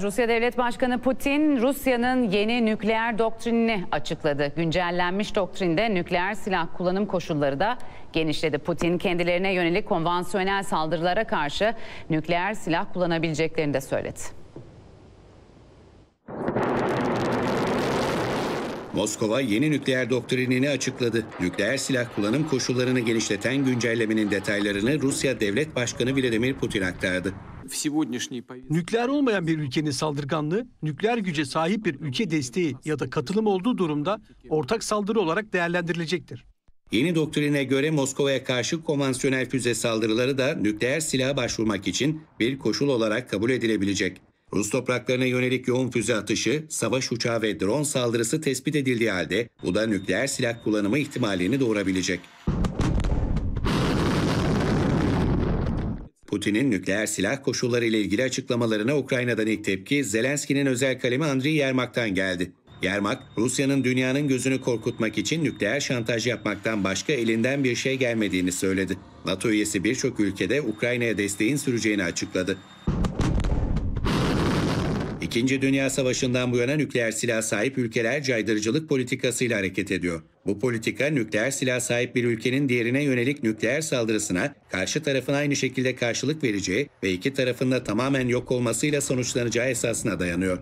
Rusya Devlet Başkanı Putin, Rusya'nın yeni nükleer doktrinini açıkladı. Güncellenmiş doktrinde nükleer silah kullanım koşulları da genişledi. Putin kendilerine yönelik konvansiyonel saldırılara karşı nükleer silah kullanabileceklerini de söyledi. Moskova yeni nükleer doktrinini açıkladı. Nükleer silah kullanım koşullarını genişleten güncellemenin detaylarını Rusya Devlet Başkanı Vladimir Putin aktardı. Nükleer olmayan bir ülkenin saldırganlığı, nükleer güce sahip bir ülke desteği ya da katılım olduğu durumda ortak saldırı olarak değerlendirilecektir. Yeni doktrine göre Moskova'ya karşı konvansiyonel füze saldırıları da nükleer silaha başvurmak için bir koşul olarak kabul edilebilecek. Rus topraklarına yönelik yoğun füze atışı, savaş uçağı ve drone saldırısı tespit edildiği halde bu da nükleer silah kullanımı ihtimalini doğurabilecek. Putin'in nükleer silah koşulları ile ilgili açıklamalarına Ukrayna'dan ilk tepki Zelenski'nin özel kalemi Andriy Yermak'tan geldi. Yermak, Rusya'nın dünyanın gözünü korkutmak için nükleer şantaj yapmaktan başka elinden bir şey gelmediğini söyledi. NATO üyesi birçok ülkede Ukrayna'ya desteğin süreceğini açıkladı. İkinci Dünya Savaşı'ndan bu yana nükleer silah sahip ülkeler caydırıcılık politikasıyla hareket ediyor. Bu politika nükleer silah sahip bir ülkenin diğerine yönelik nükleer saldırısına karşı tarafın aynı şekilde karşılık vereceği ve iki tarafın da tamamen yok olmasıyla sonuçlanacağı esasına dayanıyor.